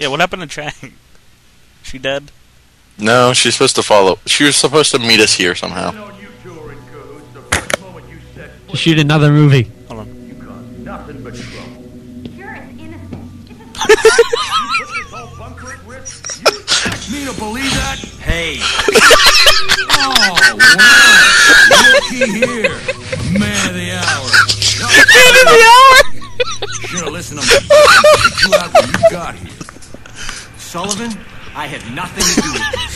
Yeah, what happened to Chang? She dead? No, she's supposed to follow. She was supposed to meet us here somehow. know you two are in cahoots the first moment you set foot. Shoot another movie. Hold on. You caused nothing but trouble. You're an innocent. This is Put this whole bunker at risk. You expect me to believe that? Hey. oh, wow. Looky here. Man of the hour. Man of the hour? Should have listened to me. Kicked you out when you got here. Sullivan, I had nothing to do with this.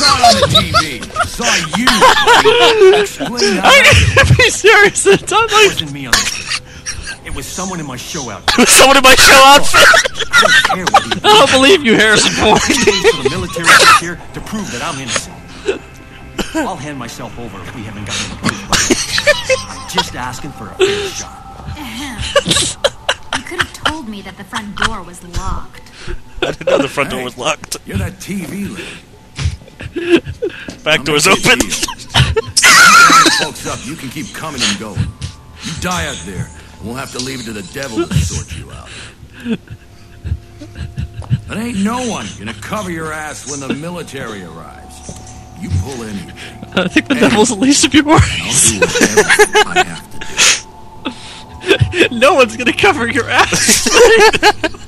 Saw it on the TV. Saw you. buddy. Explain how that Be serious. It's not like wasn't me on this. It was someone in my show out. Someone in my show outfit! I don't care what he I don't believe you, Harrison Ford. pays for the military gets here to prove that I'm innocent. I'll hand myself over if we haven't gotten the proof. I'm just asking for a fair shot. You could have told me that the front door was locked. I didn't know the front door was locked. You're that TV lady. Back I'll door's make you a open. You folks up, you can keep coming and going. You die out there, and we'll have to leave it to the devil to sort you out. But ain't no one gonna cover your ass when the military arrives. You pull anything, I think the devil's the least of your I'll worries. do I have to do. no one's gonna cover your ass.